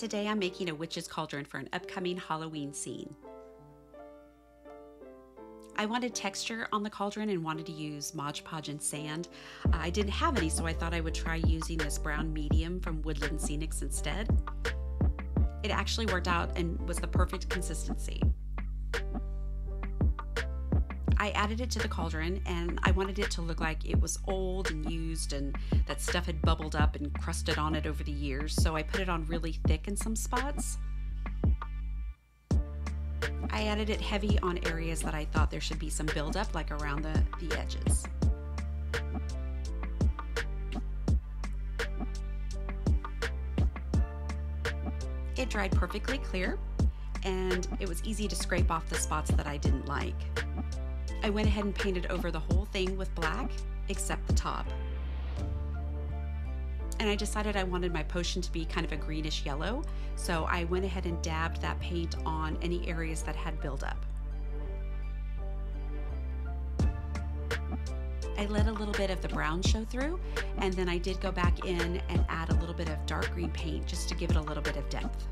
Today I'm making a witch's cauldron for an upcoming Halloween scene. I wanted texture on the cauldron and wanted to use Mod Podge and sand. Uh, I didn't have any, so I thought I would try using this brown medium from Woodland Scenics instead. It actually worked out and was the perfect consistency. I added it to the cauldron and I wanted it to look like it was old and used and that stuff had bubbled up and crusted on it over the years, so I put it on really thick in some spots. I added it heavy on areas that I thought there should be some buildup, like around the, the edges. It dried perfectly clear, and it was easy to scrape off the spots that I didn't like. I went ahead and painted over the whole thing with black, except the top. And I decided I wanted my potion to be kind of a greenish yellow, so I went ahead and dabbed that paint on any areas that had buildup. I let a little bit of the brown show through, and then I did go back in and add a little bit of dark green paint just to give it a little bit of depth.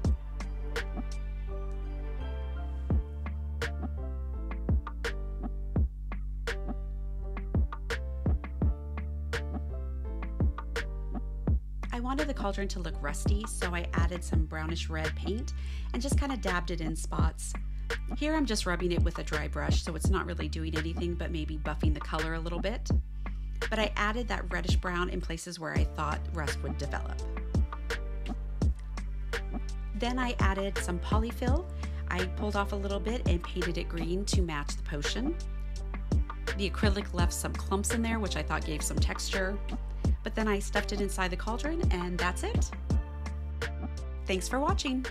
I wanted the cauldron to look rusty, so I added some brownish red paint and just kind of dabbed it in spots. Here I'm just rubbing it with a dry brush, so it's not really doing anything but maybe buffing the color a little bit. But I added that reddish brown in places where I thought rust would develop. Then I added some polyfill. I pulled off a little bit and painted it green to match the potion. The acrylic left some clumps in there, which I thought gave some texture but then I stuffed it inside the cauldron and that's it. Thanks for watching.